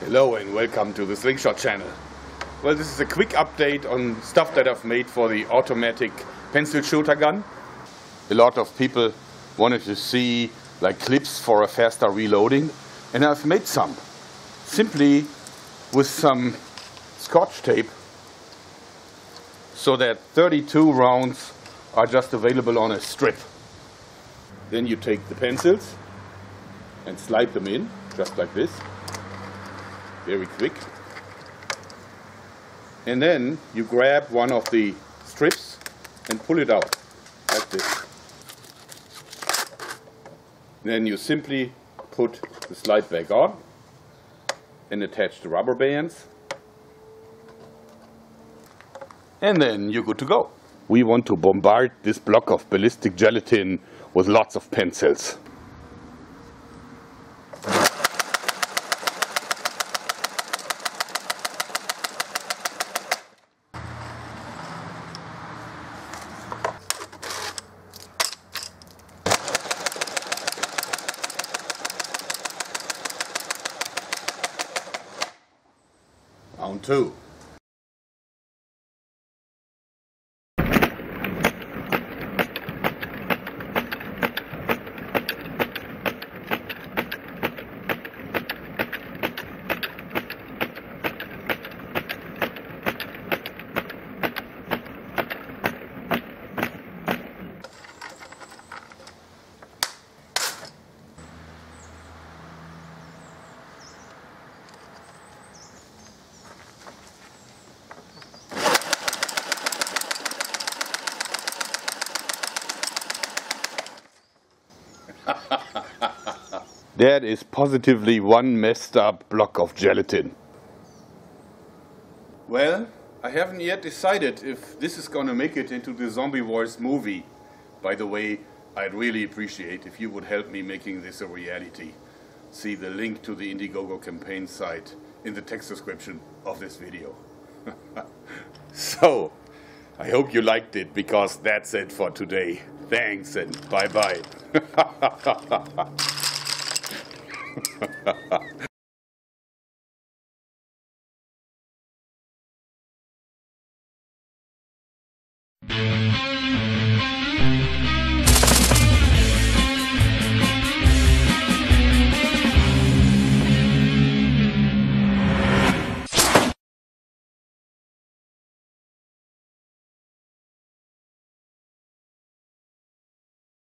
Hello and welcome to the Slingshot channel. Well, this is a quick update on stuff that I've made for the automatic pencil shooter gun. A lot of people wanted to see like clips for a faster reloading and I've made some. Simply with some scotch tape so that 32 rounds are just available on a strip. Then you take the pencils and slide them in just like this very quick. And then you grab one of the strips and pull it out like this. Then you simply put the slide back on and attach the rubber bands. And then you're good to go. We want to bombard this block of ballistic gelatin with lots of pencils Round two. That is positively one messed up block of gelatin. Well, I haven't yet decided if this is gonna make it into the Zombie Wars movie. By the way, I'd really appreciate if you would help me making this a reality. See the link to the Indiegogo campaign site in the text description of this video. so, I hope you liked it because that's it for today. Thanks and bye bye bye.